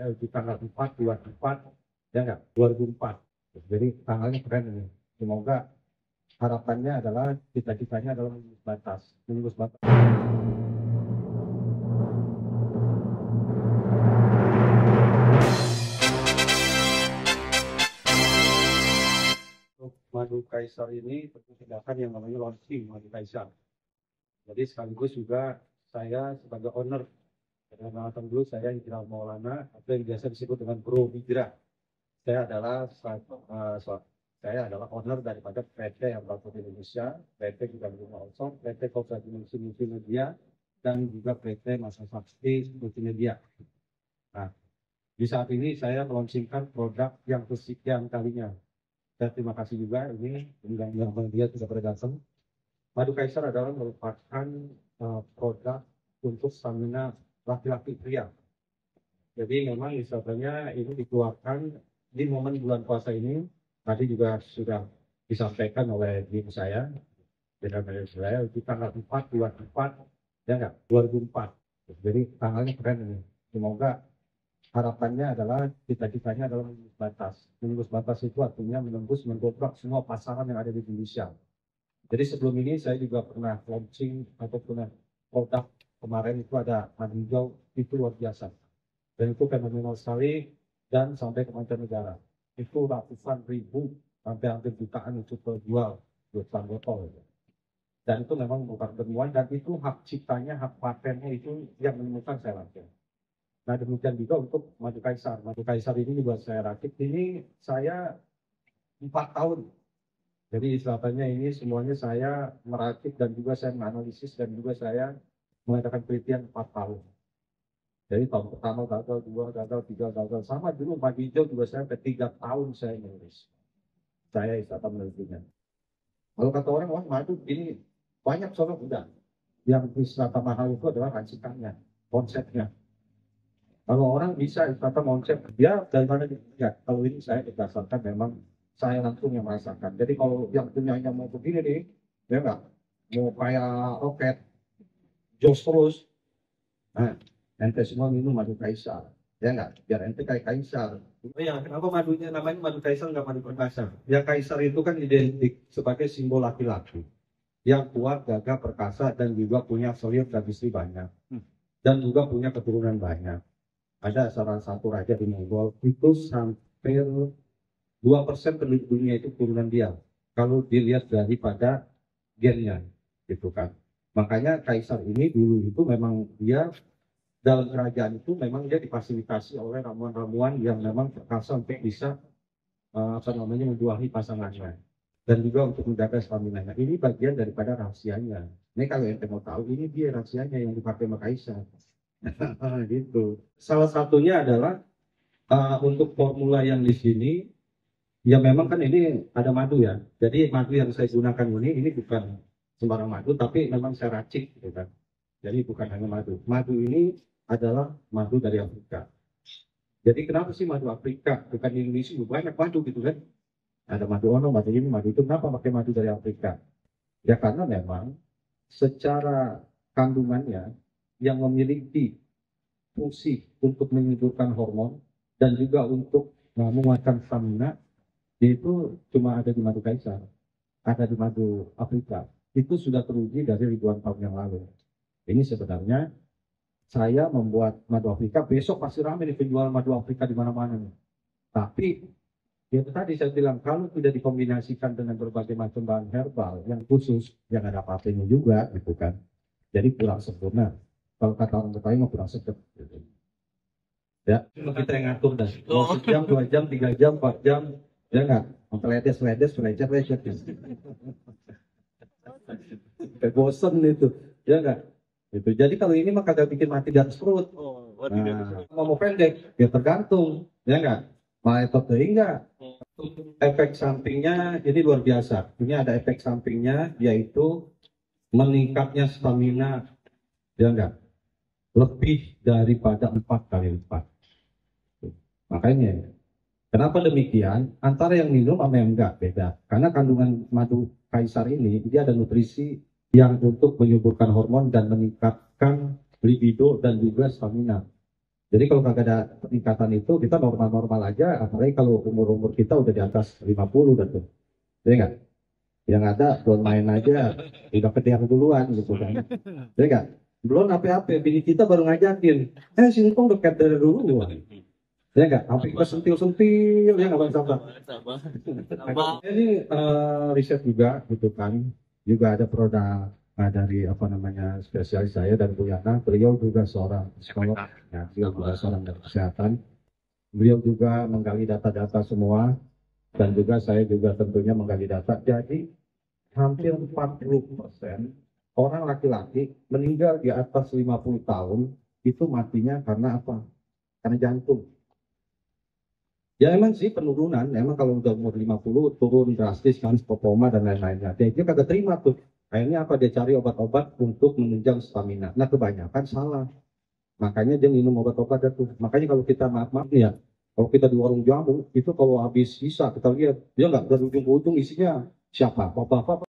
eh, di tanggal 4, 24, ya enggak, 2004. Jadi tanggalnya keren ini. Semoga harapannya adalah cita-citanya adalah menembus batas, menembus batas. Madu kaisar ini tentu tindakan yang namanya launching madu kaisar. Jadi sekaligus juga saya sebagai owner perkenalkan dulu saya Hijrah Maulana atau yang biasa disebut dengan Bro Hijrah. Saya adalah uh, saya adalah owner daripada PT yang berlaku di Indonesia, PT juga Rumah Osok, PT Koperasi Multimedia, dan juga PT Masa Sakti Multimedia. Nah, di saat ini saya meluncurkan produk yang kesekian kalinya. Saya terima kasih juga ini undang-undang media sudah pada. Madu Kaisar adalah merupakan uh, produk untuk stamina laki-laki pria. Jadi memang misalnya ini dikeluarkan di momen bulan puasa ini. Tadi juga sudah disampaikan oleh ibu saya dengan saya di tanggal 4, 24, ya enggak, 2004. Jadi tanggalnya keren ini. Semoga harapannya adalah cita-citanya adalah menembus batas. Menembus batas itu artinya menembus mendobrak semua pasaran yang ada di Indonesia. Jadi sebelum ini saya juga pernah launching atau pernah produk kemarin itu ada madu hijau itu luar biasa. Dan itu fenomenal sekali dan sampai ke mancanegara. Itu ratusan ribu sampai hampir jutaan itu terjual jutaan botol. Dan itu memang bukan temuan dan itu hak ciptanya, hak patennya itu yang menemukan saya lakukan. Nah demikian juga untuk madu kaisar. Madu kaisar ini juga saya rakit. Ini saya empat tahun. Jadi istilahnya ini semuanya saya merakit dan juga saya menganalisis dan juga saya mengadakan penelitian empat tahun. Jadi tahun pertama gagal, dua gagal, tiga gagal. Sama dulu madu hijau juga saya tiga tahun saya menulis. Saya wisata menelitinya. Kalau kata orang, wah madu ini banyak soalnya udah. Yang wisata mahal itu adalah racikannya, konsepnya. Kalau orang bisa kata konsep dia dari mana dia? Kalau ini saya berdasarkan memang saya langsung yang merasakan. Jadi kalau yang punya yang mau begini nih, ya enggak mau kayak roket, jos terus. Nah, ente semua minum madu kaisar. Ya enggak, biar ente kayak kaisar. Oh ya, kenapa madunya namanya madu kaisar enggak madu perkasa? Ya kaisar itu kan identik sebagai simbol laki-laki yang kuat, gagah, perkasa, dan juga punya solir dan istri banyak. Hmm. Dan juga punya keturunan banyak ada salah satu raja di Mongol itu hampir dua persen penduduk dunia itu turunan dia kalau dilihat daripada gennya gitu kan makanya kaisar ini dulu itu memang dia dalam kerajaan itu memang dia difasilitasi oleh ramuan-ramuan yang memang perkasa untuk bisa uh, apa namanya menjuahi pasangannya dan juga untuk menjaga stamina nya ini bagian daripada rahasianya ini kalau yang mau tahu ini dia rahasianya yang dipakai sama kaisar gitu. Salah satunya adalah uh, untuk formula yang di sini, ya memang kan ini ada madu ya. Jadi madu yang saya gunakan ini, ini bukan sembarang madu, tapi memang saya racik gitu kan. Jadi bukan hanya madu. Madu ini adalah madu dari Afrika. Jadi kenapa sih madu Afrika? Bukan di Indonesia banyak madu gitu kan. Ada madu ono, madu ini, madu itu. Kenapa pakai madu dari Afrika? Ya karena memang secara kandungannya yang memiliki fungsi untuk menyuburkan hormon dan juga untuk menguatkan stamina itu cuma ada di madu kaisar, ada di madu Afrika. Itu sudah teruji dari ribuan tahun yang lalu. Ini sebenarnya saya membuat madu Afrika, besok pasti ramai nih penjual madu Afrika di mana-mana Tapi ya itu tadi saya bilang kalau tidak dikombinasikan dengan berbagai macam bahan herbal yang khusus yang ada apa-apanya juga gitu kan. Jadi kurang sempurna. Kalau kata orang Betawi mau kurang sedap. Ya. Kita yang ngatur dah. Mau sejam dua jam tiga jam empat jam ya enggak sampai ledes ledes lecet kayak bosen itu. Ya enggak? Itu jadi kalau ini mah kagak bikin mati dan perut oh, nah, mau pendek ya tergantung. Ya enggak? Mau itu enggak? Efek sampingnya ini luar biasa. Ini ada efek sampingnya yaitu meningkatnya stamina. Ya enggak? Lebih daripada empat kali lipat. Makanya, kenapa demikian? Antara yang minum sama yang enggak beda. Karena kandungan madu kaisar ini, dia ada nutrisi yang untuk menyuburkan hormon dan meningkatkan libido dan juga stamina. Jadi kalau kagak ada peningkatan itu, kita normal-normal aja, apalagi kalau umur-umur kita udah di atas 50 udah tuh. Jadi enggak? Yang ada belum main aja, udah ketiak duluan gitu kan. Jadi enggak? Belum apa-apa, bini kita baru ngajakin, eh singkong dekat dari dulu. Ya enggak? Sampai kita sentil-sentil, ya enggak bang Sabah? Ini eh, riset juga gitu kan, juga ada produk eh, dari apa namanya spesialis saya dan Bu Yana, beliau juga seorang psikolog, ya, beliau juga seorang dari kesehatan. Beliau juga menggali data-data semua dan juga saya juga tentunya menggali data. Jadi hampir 40 persen orang laki-laki meninggal di atas 50 tahun itu matinya karena apa? Karena jantung. Ya emang sih penurunan, emang kalau udah umur 50 turun drastis kan stopoma dan lain-lainnya. Dia itu kagak terima tuh. Akhirnya apa dia cari obat-obat untuk menunjang stamina. Nah kebanyakan salah. Makanya dia minum obat-obat itu. Makanya kalau kita maaf-maaf nih ya, kalau kita di warung jamu itu kalau habis sisa kita lihat dia nggak dari ujung ke ujung isinya siapa, bapak-bapak